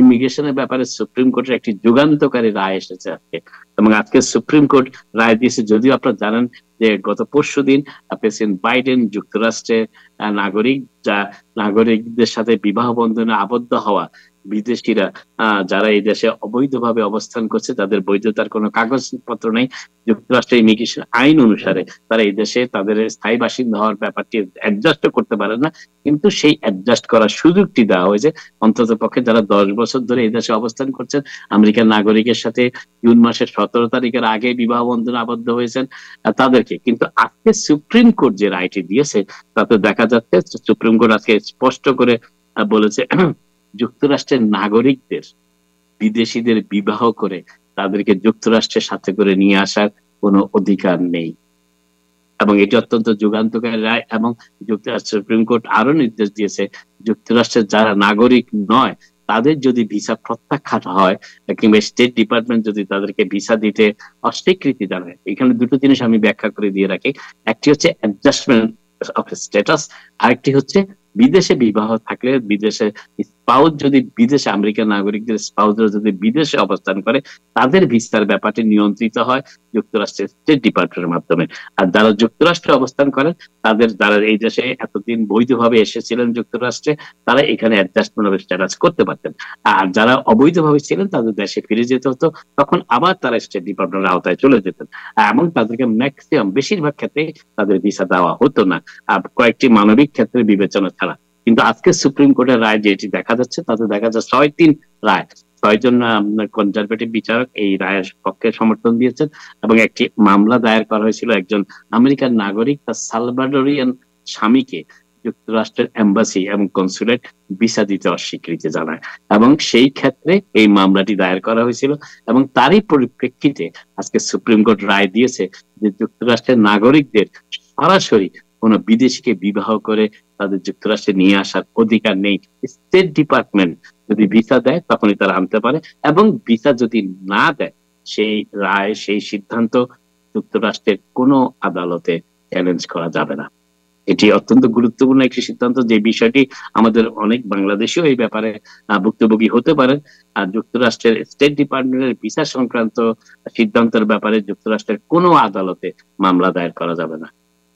ইমিগ্রেশনের ব্যাপারে সুপ্রিম কোর্টের একটি যুগান্তকারী রায় এসেছে আজকে। এবং আজকে সুপ্রিম কোর্ট রায় দিয়েছে, যদিও আপনারা জানেন যে গত পরশু দিন প্রেসিডেন্ট বাইডেন যুক্তরাষ্ট্রের নাগরিক যা নাগরিকদের সাথে বিবাহ বন্ধনে আবদ্ধ হওয়া বিদেশিরা যারা এই দেশে অবৈধভাবে অবস্থান করছে, তাদের বৈধতার কোনো কাগজপত্র নেই। যুক্তরাষ্ট্রের ইমিগ্রেশন আইন অনুসারে তারা এই দেশে তাদের স্থায়ী বাসিন্দা হওয়ার ব্যাপারটি অ্যাডজাস্ট করতে পারে না। কিন্তু সেই অ্যাডজাস্ট করার সুযোগটি দেওয়া হয়েছে। অন্তত পক্ষে যারা দশ বছর ধরে এই দেশে অবস্থান করছেন, আমেরিকার নাগরিকের সাথে জুন মাসের সতেরো তারিখের আগে বিবাহ বন্ধন আবদ্ধ হয়েছেন তাদেরকে। কিন্তু আজকে সুপ্রিম কোর্ট যে রায়টি দিয়েছে, তাতে দেখা যাচ্ছে সুপ্রিম কোর্ট আজকে স্পষ্ট করে বলেছে যুক্তরাষ্ট্রের নাগরিকদের, বিদেশিদের বিবাহ করে তাদেরকে যুক্তরাষ্ট্রের সাথে করে নিয়ে আসার কোনো অধিকার নেই। এবং এটি অত্যন্ত যুগান্তকারী রায় এবং যুক্তরাষ্ট্র সুপ্রিম কোর্ট আরও নির্দেশ দিয়েছে, যুক্তরাষ্ট্রের যারা নাগরিক নয় তাদের যদি ভিসা প্রত্যাখ্যাত হয়, কিংবা স্টেট ডিপার্টমেন্ট যদি তাদেরকে ভিসা দিতে অস্বীকৃতি জানায়, এখানে দুটো জিনিস আমি ব্যাখ্যা করে দিয়ে রাখি। একটি হচ্ছে অ্যাডজাস্টমেন্ট অফ স্ট্যাটাস আরেকটি হচ্ছে বিদেশে বিবাহ থাকলে বিদেশে স্পাউস যদি বিদেশে আমেরিকান নাগরিকদের স্পাউসরা যদি বিদেশে অবস্থান করে, তাদের ভিসার ব্যাপারটি নিয়ন্ত্রিত হয় যুক্তরাষ্ট্রের স্টেট ডিপার্টমেন্টের মাধ্যমে। আর যারা যুক্তরাষ্ট্রে অবস্থান করেন, তাদের, যারা এই দেশে এতদিন বৈধভাবে এসেছিলেন যুক্তরাষ্ট্রে, তারা এখানে অ্যাডজাস্টমেন্ট অফ স্ট্যাটাস করতে পারতেন। আর যারা অবৈধভাবে ছিলেন, তাদের দেশে ফিরে যেতে হতো, তখন আবার তারা স্টেট ডিপার্টমেন্টের আওতায় চলে যেতেন। এবং তাদেরকে ম্যাক্সিমাম বেশিরভাগ ক্ষেত্রে তাদের ভিসা দেওয়া হতো না। আর কয়েকটি মানবিক ক্ষেত্রে বিবেচনা ছাড়া। কিন্তু আজকে সুপ্রিম কোর্টের রায় যেটি দেখা যাচ্ছে, তাতে দেখা যাচ্ছে ছয় তিন রায়। ছয়জন কনজারভেটিভ বিচারক এই রায়ের পক্ষে সমর্থন দিয়েছেন এবং একটি মামলা দায়ের করা হয়েছিল একজন আমেরিকান নাগরিক, তার সালভাডোরিয়ান স্বামীকে যুক্তরাষ্ট্রের এম্বাসি এবং কনসুলেট ভিসা দিতে অস্বীকৃতি জানায় এবং সেই ক্ষেত্রে এই মামলাটি দায়ের করা হয়েছিল এবং তারই পরিপ্রেক্ষিতে আজকে সুপ্রিম কোর্ট রায় দিয়েছে যে যুক্তরাষ্ট্রের নাগরিকদের সরাসরি কোন বিদেশিকে বিবাহ করে তাদের যুক্তরাষ্ট্রে নিয়ে আসার অধিকার নেই। স্টেট ডিপার্টমেন্ট যদি ভিসা দেয়, তখনই তারা আনতে পারে এবং ভিসা যদি না দেয়, সেই রায়, সেই সিদ্ধান্ত যুক্তরাষ্ট্রের কোনো আদালতে চ্যালেঞ্জ করা যাবে না। এটি অত্যন্ত গুরুত্বপূর্ণ একটি সিদ্ধান্ত যে বিষয়টি আমাদের অনেক বাংলাদেশেও এই ব্যাপারে ভুক্তভোগী হতে পারে আর যুক্তরাষ্ট্রের স্টেট ডিপার্টমেন্টের ভিসা সংক্রান্ত সিদ্ধান্তের ব্যাপারে যুক্তরাষ্ট্রের কোনো আদালতে মামলা দায়ের করা যাবে না।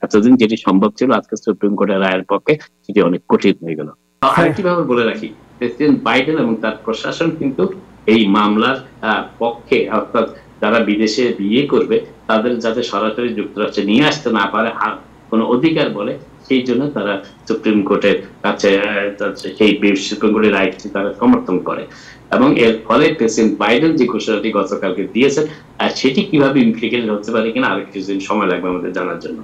এতদিন যেটি সম্ভব ছিল আজকে সুপ্রিম কোর্টের রায়ের পক্ষে সেটি অনেক কঠিন হয়ে গেল। আরেকটি ভাবে বলে রাখি প্রেসিডেন্ট বাইডেন এবং তার প্রশাসন কিন্তু এই মামলার পক্ষে অর্থাৎ যারা বিদেশে বিয়ে করবে তাদের যাতে সরাসরি যুক্তরাষ্ট্রে নিয়ে আসতে না পারে কোন অধিকার বলে সেই জন্য তারা সুপ্রিম কোর্টের কাছে সেই সুপ্রিম কোর্টের রাইটটি তারা সমর্থন করে। এবং এর ফলে প্রেসিডেন্ট বাইডেন যে ঘোষণাটি গতকালকে দিয়েছেন সেটি কীভাবে ইমপ্লিকেটেড হতে পারে কিনা আরেক কিছুদিন সময় লাগবে আমাদের জানার জন্য।